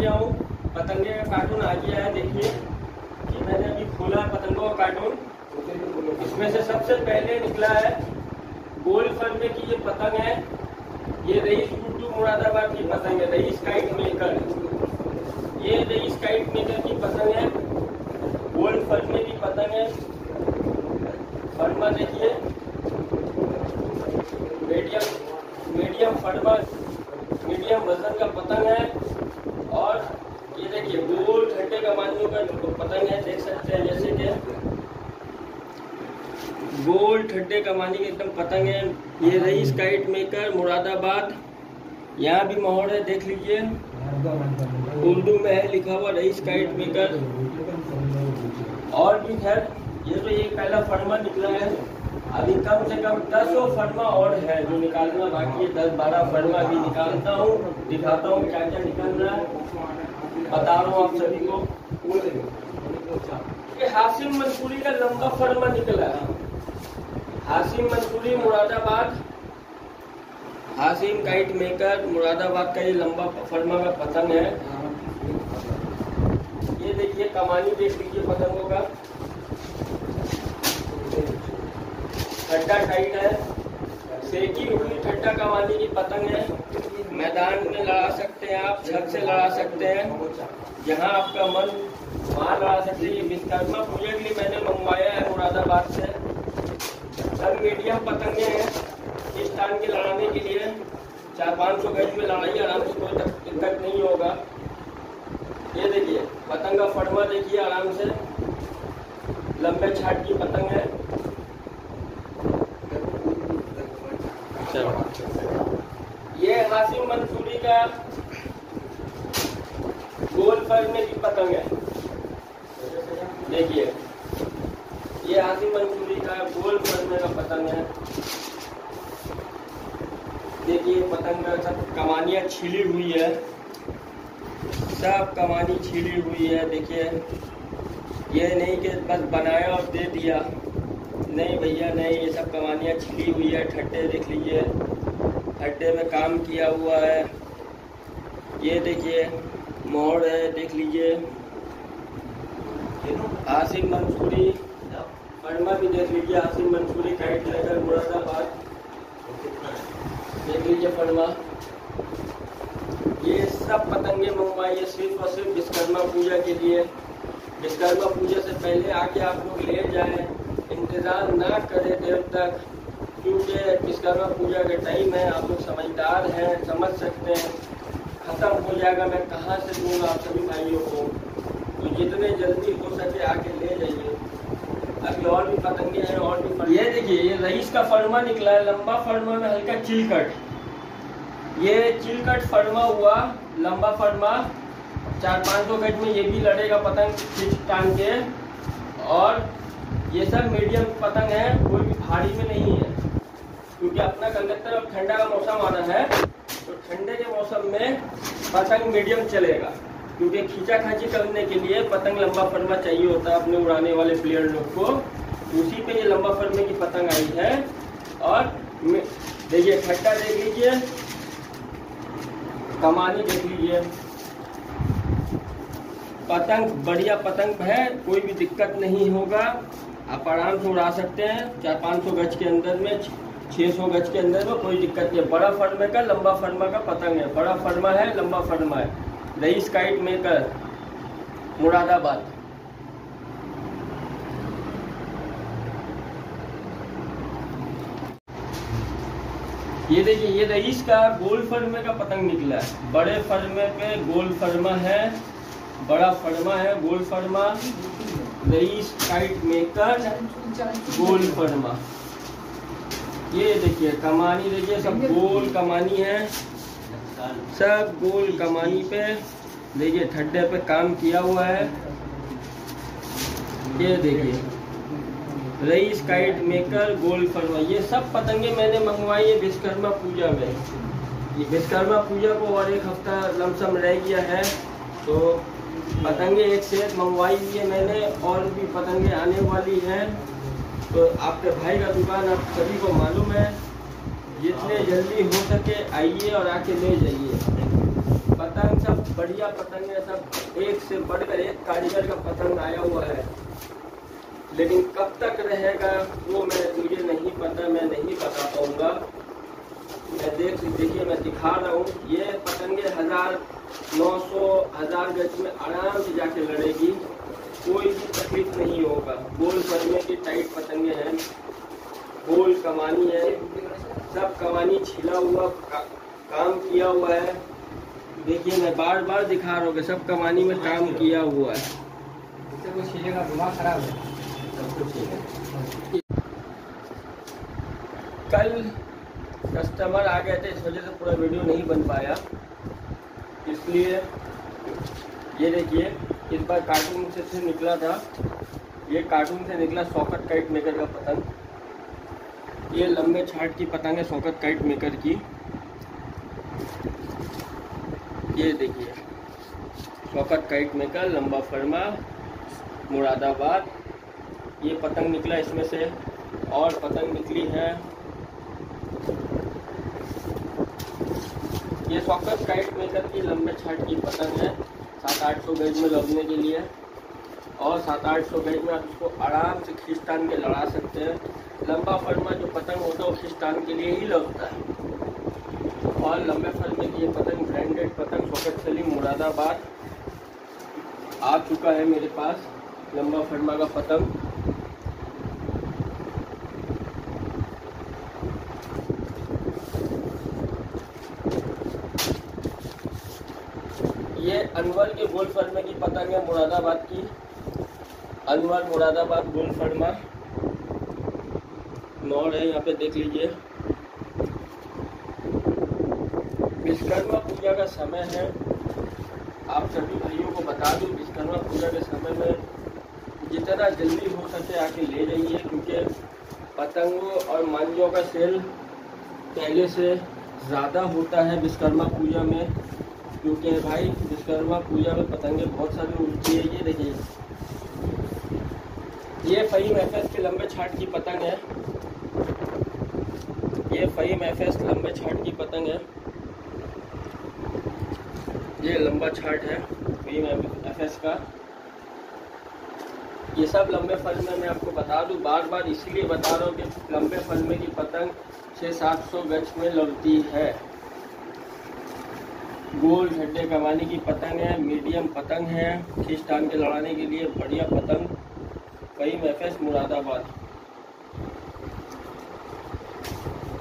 गया हूँ पतंगे का कार्टून आ गया है देखिए। कि मैंने अभी खोला है पतंगों का कार्टून इसमें से सबसे पहले निकला है गोल फर्मे की ये पतंग है। ये रईस गुड्डू मुरादाबाद की पतंग है रईस काइट मेकर ये रईस काइट मेकर की पतंग है। गोल फर्मे की पतंग है। फर्मा देखिए। मीडियम मीडियम फर्मा, मीडियम वज़न का पतंग है। और ये देखिए, गोल ठंडे का पतंग है, देख सकते हैं जैसे कि गोल ठंडे के एकदम पतंग है। ये रही स्काइट मेकर मुरादाबाद। यहाँ भी माहौल है, देख लीजिए। उर्दू में है, लिखा हुआ रईस काइट मेकर और भी खैर, ये तो ये पहला फर्मा निकला है। अभी कम से कम दस फर्मा और है जो निकालना बाकी है। दस बारह फर्मा भी निकालता हूँ, दिखाता हूँ, क्या क्या निकल रहा है। बता रहा हूँ आप सभी को। ये हासिम मंसूरी का लंबा फर्मा निकला है। हासिम मंसूरी, मुरादाबाद। हासिम काइट मेकर, मुरादाबाद का ये लंबा फर्मा का पतंग है। ये देखिए, कमानी देख लीजिए पतंगों का। ठंडा टाइट है। सेकी हुई ठंडा कमानी की पतंग है। मैदान में लड़ा सकते हैं आप, छत से लड़ा सकते हैं। जहाँ आपका मन वहाँ लड़ा सकते हैं। विश्वकर्मा पूजा के लिए मैंने मंगवाया है मुरादाबाद से। सब मीडियम पतंगे हैं। इस टाइम के लड़ाने के लिए चार पाँच सौ गज में लड़ाई आराम से कोई दिक्कत नहीं होगा। ये देखिए, पतंग का फड़मा देखिए आराम से। लंबे छाट की पतंग है। चलो। ये हासिम मंसूरी का गोल फरने की पतंग है। देखिए, ये हासिम मंसूरी का गोल फरने का पतंग है। देखिए पतंग का सब कमानियाँ छिली हुई है। सब कमानी छिली हुई है, देखिए। ये नहीं कि बस बनाया और दे दिया। नहीं भैया, नहीं, ये सब कमानियाँ छिली हुई है ठट्टे देख लीजिए। ठट्टे में काम किया हुआ है। ये देखिए, मोड़ है, देख लीजिए। आसिम मंसूरी फरमा भी देख लीजिए, आसिम मंसूरी काइट लेकर मुरादाबाद। देख लीजिए फरमा ये सब पतंगे मंगवाइए सिर्फ़ और सिर्फ़ विश्वकर्मा पूजा के लिए। विश्वकर्मा पूजा से पहले आके आप लोग ले जाएँ। इंतज़ार ना करें देर तक, क्योंकि विश्वकर्मा पूजा का टाइम है, आप लोग समझदार हैं, समझ सकते हैं। ख़त्म हो जाएगा, मैं कहाँ से दूँगा आप सभी भाइयों को? तो जितने जल्दी हो सके आके ले जाइए। अभी और भी पतंगे हैं, और भी. ये देखिए, ये रईस का फरमा निकला है, लंबा फरमा में हल्का चिलकट। ये चिलकट फरमा हुआ, लंबा फरमा चार पाँच सौ गज में ये भी लड़ेगा पतंग, खींच टांग के। और ये सब मीडियम पतंग है, कोई भी भारी में नहीं है। क्योंकि अपना कंडक्टर अब ठंडा का मौसम आ रहा है तो ठंडे के मौसम में पतंग मीडियम चलेगा। क्योंकि खींचा खाची करने के लिए पतंग लंबा फरमा चाहिए होता है अपने उड़ाने वाले प्लेयर लोग को। उसी पे ये लंबा फरमे की पतंग आई है। और देखिए, खट्टा देख लीजिए। कमानी देख लीजिए। पतंग, बढ़िया पतंग है, कोई भी दिक्कत नहीं होगा। आप आराम से उड़ा सकते हैं। चार पाँच सौ गज के अंदर में छः सौ गज के अंदर में, कोई दिक्कत नहीं। बड़ा फर्मे का, लंबा फर्मा का पतंग है। बड़ा फर्मा है, लंबा फर्मा है। Rais kite maker, Moradabad. ये देखिए, ये रईस का गोल फर्मे का पतंग निकला है। बड़े फर्मे पे गोल फर्मा है, बड़ा फर्मा है, गोल फर्मा। रईस काइट मेकर गोल फर्मा ये देखिए, कमानी देखिए, सब गोल कमानी है। सब गोल कमानी पे, देखिए, ठड्डे पे काम किया हुआ है। ये देखिए रईस काइट मेकर गोल फरमा ये सब पतंगे मैंने मंगवाई है विश्वकर्मा पूजा में। ये विश्वकर्मा पूजा को और एक हफ़्ता लमसम रह गया है तो पतंगे एक से एक मंगवाई है मैंने और भी पतंगे आने वाली हैं। तो आपके भाई का दुकान आप सभी को मालूम है। जितने जल्दी हो सके आइए और आके ले जाइए। पतंग सब बढ़िया पतंग है, सब एक से बढ़कर एक कारीगर का पतंग आया हुआ है। लेकिन कब तक रहेगा, वो मैं, मुझे नहीं पता, मैं नहीं बता पाऊँगा। मैं देख देखिए मैं दिखा रहा हूँ। ये पतंगे हज़ार नौ सौ हज़ार गज में आराम से जाके लड़ेगी। कोई भी तकलीफ़ नहीं होगा। गोल फरमे की टाइट पतंगे हैं। गोल कमानी है। सब कमानी छिला हुआ का, काम किया हुआ है। देखिए मैं बार बार दिखा रहा हूँ सब कमानी में काम किया हुआ है। दिमाग खराब है। कल कस्टमर आ गए थे इस वजह से पूरा वीडियो नहीं बन पाया। इसलिए ये देखिए इस बार कार्टून से, से निकला था। ये कार्टून से निकला सॉकेट काइट मेकर का पतंग। ये लंबे छाट की पतंग है सॉकेट काइट मेकर की। ये देखिए सॉकेट काइट मेकर लंबा फर्मा मुरादाबाद। ये पतंग निकला इसमें से और पतंग निकली है ये सॉकेट काइट मेकर की लंबे छाट की पतंग है। सात आठ सौ गज में लगने के लिए। और सात आठ सौ गज में आप इसको आराम से खिस्तान के लड़ा सकते हैं। लंबा फरमा जो पतंग होता है, वो खिस्तान के लिए ही लगता है। और लंबे फर्मे की ये पतंग ब्रांडेड पतंग सॉकेट सलीम मुरादाबाद आ चुका है मेरे पास। लंबा फरमा का पतंग ये अनवर के गोल फर्मा की पतंग है, मुरादाबाद की। अनवर मुरादाबाद गोल फर्मा। नौर है, यहाँ पे देख लीजिए। विश्वकर्मा पूजा का समय है। आप सभी भाइयों को बता दूँ, विश्वकर्मा पूजा के समय में जितना जल्दी हो सके आके ले जाइए, क्योंकि पतंगों और मांझों का सेल पहले से ज़्यादा होता है विश्वकर्मा पूजा में। क्योंकि भाई विश्वकर्मा पूजा में पतंगे बहुत सारी उड़ती है, ये देखिए। ये फहीम एफ़ के लंबे छाट की पतंग है। ये फहीम एफ़ लंबे छाट की पतंग है। ये लंबा छाट है फहीम एफ़ का। ये सब लंबे फल में आपको बता दूँ बार बार इसीलिए बता रहा हूँ कि लंबे फल में की पतंग छः सात सौ गज में लड़ती है। गोल झड्डे कमाने की पतंग है मीडियम पतंग है खिस्तान के लड़ाने के लिए बढ़िया पतंग फहीम एफ़ एस मुरादाबाद।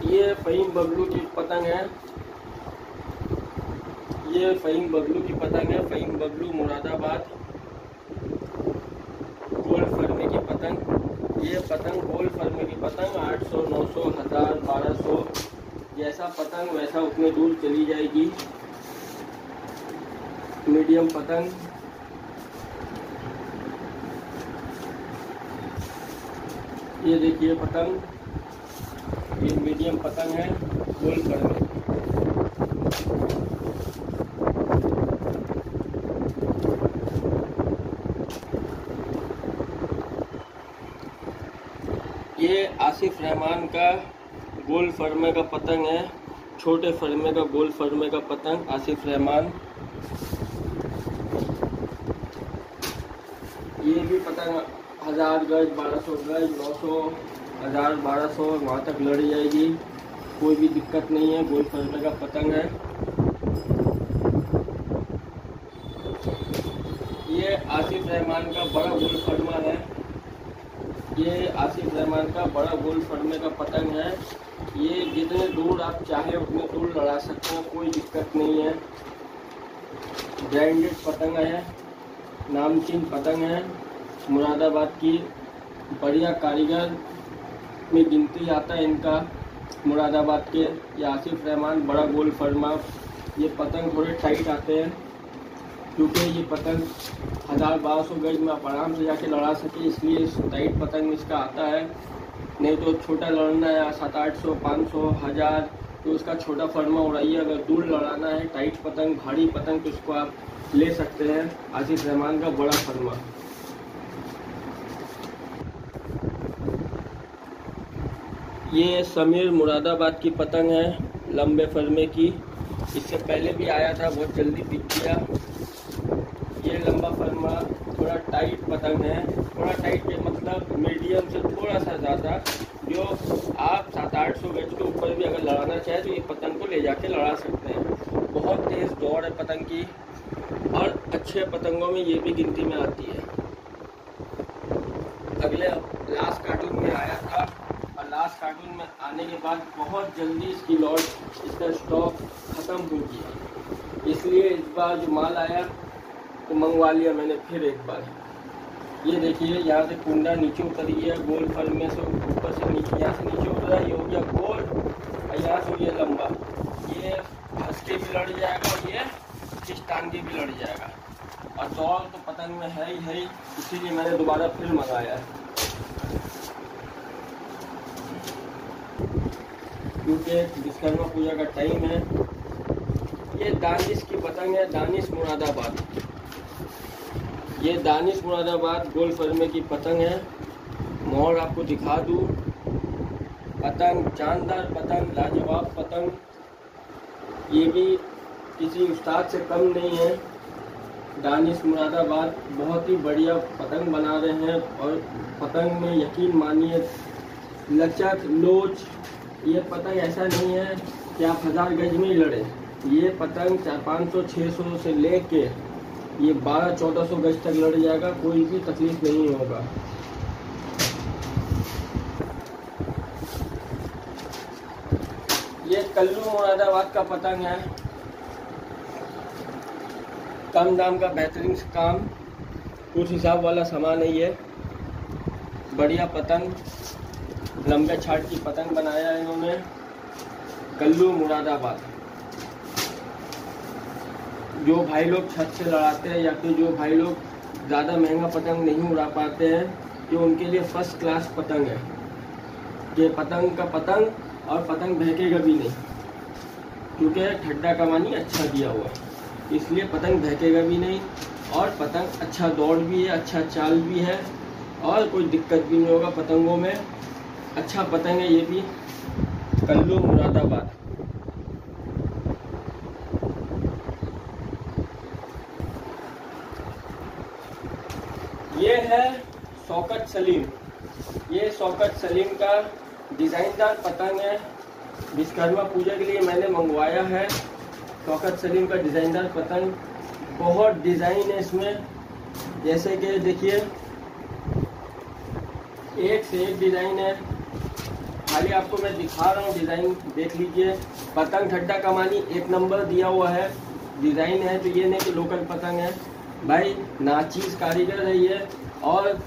ये फहीम बबलू की पतंग है। ये फहीम बबलू की पतंग है फहीम बबलू मुरादाबाद। गोल फर्मे की पतंग ये पतंग गोल फर्मे की पतंग 800, 900, हज़ार बारह सौ जैसा पतंग वैसा उतने दूर चली जाएगी। मीडियम पतंग। ये देखिए पतंग। ये मीडियम पतंग है, गोल फर्मे ये आसिफ रहमान का गोल फर्मे का पतंग है, छोटे फर्मे का, गोल फर्मे का पतंग आसिफ रहमान। ये भी पतंग हज़ार गज, बारह सौ गज, नौ सौ, हज़ार, बारह सौ, वहाँ तक लड़ी जाएगी। कोई भी दिक्कत नहीं है गोल फर्मे का पतंग है। ये आसिफ रहमान का बड़ा गोल फर्मा है। ये आसिफ रहमान का बड़ा गोल फर्मे का पतंग है। ये जितने दूर आप चाहे उतने दूर लड़ा सकते हो, कोई दिक्कत नहीं है। ब्रांडेड पतंग है, नामचीन पतंग है, मुरादाबाद की बढ़िया कारीगर में गिनती आता है इनका, मुरादाबाद के ये आसिफ रहमान, बड़ा गोल फर्मा। ये पतंग थोड़े टाइट आते हैं, क्योंकि ये पतंग हज़ार बारह सौ गज में आप आराम से जाके लड़ा सके, इसलिए इस टाइट पतंग इसका आता है। नहीं तो छोटा लड़ना है, सात आठ सौ, पाँच सौ, हज़ार तो उसका छोटा फर्मा उड़ाइए, अगर दूर लड़ाना है, टाइट पतंग, भारी पतंग तो उसको आप ले सकते हैं आसिफ रहमान का बड़ा फर्मा ये समीर मुरादाबाद की पतंग है, लंबे फर्मे की। इससे पहले भी आया था, बहुत जल्दी बिक गया। ये लंबा फरमा थोड़ा टाइट पतंग है। थोड़ा टाइट के मतलब मीडियम से थोड़ा सा ज़्यादा। जो आप सात आठ सौ गज के ऊपर भी अगर लड़ाना चाहें तो ये पतंग को ले जाके लड़ा सकते हैं। बहुत तेज़ दौड़ है पतंग की, और अच्छे पतंगों में ये भी गिनती में आती है। अगले लास्ट कार्टून में आया था, और लास्ट कार्टून में आने के बाद बहुत जल्दी इसकी लॉट इसका स्टॉक ख़त्म हो गया। इसलिए इस बार जो माल आया तो मंगवा लिया मैंने फिर एक बार। ये देखिए, यहाँ से कुंडा नीचे उतर गया गोल फल में से ऊपर से नीचे, यहाँ से नीचे उतरा ये हो गया गोल, और यहाँ से ये लंबा। ये हंस के भी लड़ जाएगा और ये किस्तान के भी लड़ जाएगा। और दौड़ तो पतंग में है ही है ही, इसीलिए मैंने दोबारा फिर मंगाया है। क्योंकि विश्वकर्मा पूजा का टाइम है। ये दानिश की पतंग है, दानिश मुरादाबाद। ये दानिश मुरादाबाद गोल फरमे की पतंग है। मोहर आपको दिखा दूँ। पतंग, जानदार पतंग, लाजवाब पतंग। ये भी किसी उस्ताद से कम नहीं है। दानिश मुरादाबाद बहुत ही बढ़िया पतंग बना रहे हैं और पतंग में यकीन मानिए लचक लोच, ये पतंग ऐसा नहीं है कि आप हज़ार गज में ही लड़े। ये पतंग चार पाँच सौ छः सौ से लेके ये बारह चौदह सौ गज तक लड़ जाएगा, कोई भी तकलीफ़ नहीं होगा। ये कल्लू मुरादाबाद का पतंग है। कम दाम का बेहतरीन काम, कुछ हिसाब वाला सामान है ये। बढ़िया पतंग, लंबे छाट की पतंग बनाया है इन्होंने। कल्लू मुरादाबाद। जो भाई लोग छत से लड़ाते हैं या फिर जो भाई लोग ज़्यादा महँगा पतंग नहीं उड़ा पाते हैं, ये उनके लिए फ़र्स्ट क्लास पतंग है। ये पतंग का पतंग और पतंग बहकेगा भी नहीं, क्योंकि ठड्डा कमानी अच्छा दिया हुआ है। इसलिए पतंग बहकेगा भी नहीं और पतंग अच्छा दौड़ भी है अच्छा चाल भी है और कोई दिक्कत भी नहीं होगा पतंगों में। अच्छा पतंग है ये भी कल्लू मुरादाबाद। ये है शौकत सलीम। ये शौकत सलीम का डिज़ाइनदार पतंग है। विश्वकर्मा पूजा के लिए मैंने मंगवाया है। शौकत सलीम का डिज़ाइनदार पतंग। बहुत डिज़ाइन है इसमें। जैसे कि देखिए, एक से एक डिज़ाइन है। खाली आपको मैं दिखा रहा हूँ डिज़ाइन। देख लीजिए, पतंग ठड्डा कमानी एक नंबर दिया हुआ है। डिज़ाइन है तो ये नहीं कि लोकल पतंग है। भाई, नाचीज कारीगर है ये, और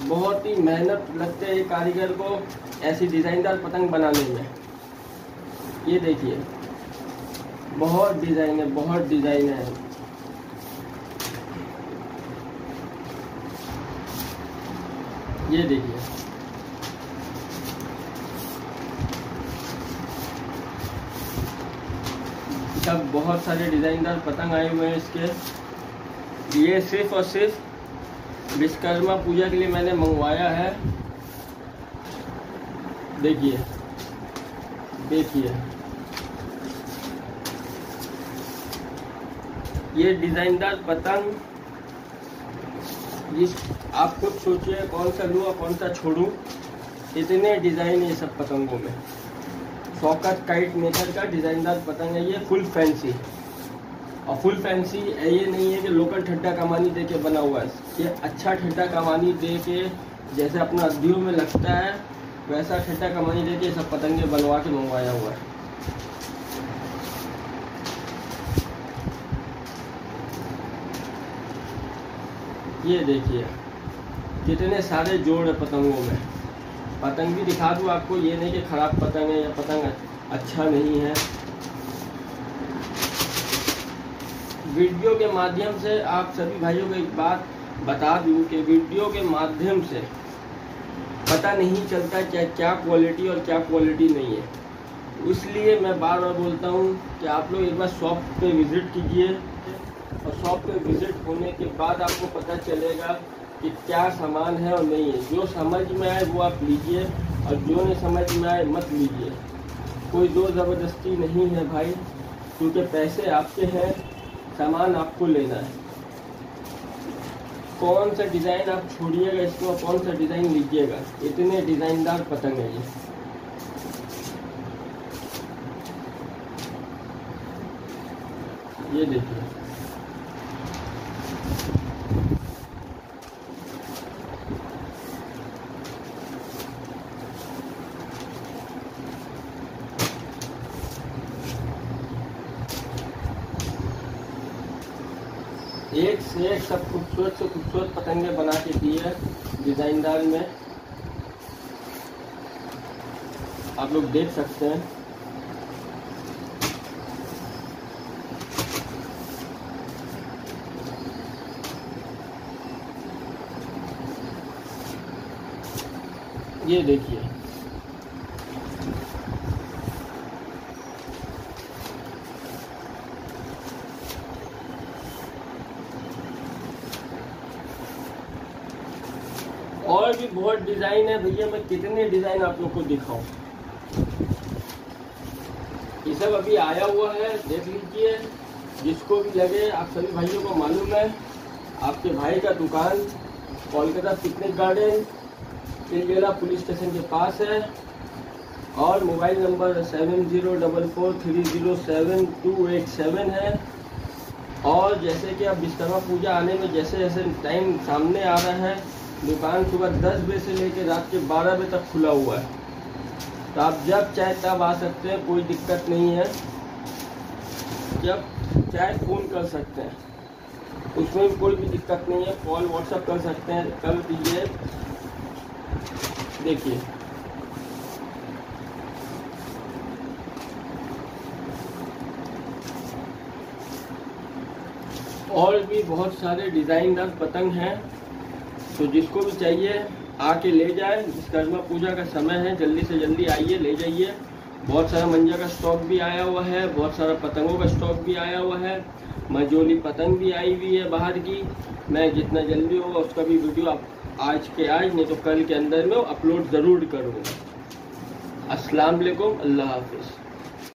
बहुत ही मेहनत लगते है कारीगर को, ऐसी डिज़ाइनदार पतंग बनाने में। ये देखिए, बहुत डिज़ाइन है, बहुत डिज़ाइन है। ये देखिए। सब बहुत सारे डिज़ाइनदार पतंग आए हुए हैं इसके। ये सिर्फ़ और सिर्फ़ विश्वकर्मा पूजा के लिए मैंने मंगवाया है। देखिए देखिए। ये डिज़ाइनदार पतंग, जिस आप खुद सोचिए कौन सा लूँ और कौन सा छोड़ूं इतने डिज़ाइन ये सब पतंगों में। फॉकस काइट मेकर का डिज़ाइनदार पतंग है, ये फुल फैंसी। और फुल फैंसी ये नहीं है कि लोकल ठड्डा कमानी दे के बना हुआ है। ये अच्छा ठड्डा कमानी दे के जैसे अपना अद्धियों में लगता है, वैसा ठड्डा कमानी दे के सब पतंगे बनवा के मंगवाया हुआ है। ये देखिए, कितने सारे जोड़ है पतंगों में। पतंग भी दिखा दूँ आपको, ये नहीं कि ख़राब पतंग है या पतंग अच्छा नहीं है। वीडियो के माध्यम से आप सभी भाइयों को एक बात बता दूँ कि वीडियो के माध्यम से पता नहीं चलता क्या क्या क्वालिटी और क्या क्वालिटी नहीं है। इसलिए मैं बार बार बोलता हूँ कि आप लोग एक बार शॉप पे विज़िट कीजिए और शॉप पे विज़िट होने के बाद आपको पता चलेगा कि क्या सामान है और नहीं है। जो समझ में आए वो आप लीजिए और जो नहीं समझ में आए मत लीजिए। कोई दो ज़बरदस्ती नहीं है भाई, क्योंकि पैसे आपके हैं सामान आपको लेना है। कौन सा डिज़ाइन आप छोड़िएगा इसको कौन सा डिज़ाइन लीजिएगा? इतने डिज़ाइनदार पतंग है ये। ये देखिए एक से सब खूबसूरत से खूबसूरत पतंगे बना के दी है डिजाइनदार में। आप लोग देख सकते हैं। ये देखिए और भी बहुत डिज़ाइन है भैया, मैं कितने डिज़ाइन आप लोग को दिखाऊँ? ये सब अभी आया हुआ है, देख लीजिए, जिसको भी लगे, आप सभी भाइयों को मालूम है, आपके भाई का दुकान, Kolkata picnic garden Tilbela police station के पास है, और mobile number seven zero double four three zero seven two eight seven है, और जैसे कि अब विश्वकर्मा पूजा आने में जैसे जैसे टाइम सामने आ रहा है दुकान सुबह दस बजे से लेकर रात के बारह बजे तक खुला हुआ है। तो आप जब चाहे तब आ सकते हैं, कोई दिक्कत नहीं है। जब चाहे फ़ोन कर सकते हैं। उसमें कोई भी दिक्कत नहीं है, कॉल व्हाट्सअप कर सकते हैं, कर दीजिए। देखिए। और भी बहुत सारे डिज़ाइनदार पतंग हैं। तो जिसको भी चाहिए, आके ले जाए। विश्वकर्मा पूजा का समय है, जल्दी से जल्दी आइए, ले जाइए। बहुत सारा मंजा का स्टॉक भी आया हुआ है, बहुत सारा पतंगों का स्टॉक भी आया हुआ है। मजोली पतंग भी आई हुई है बाहर की। मैं जितना जल्दी होगा उसका भी वीडियो आप आज के आज, नहीं तो कल के अंदर में अपलोड ज़रूर करूँगा। अस्सलाम वालेकुम, अल्लाह हाफिज़।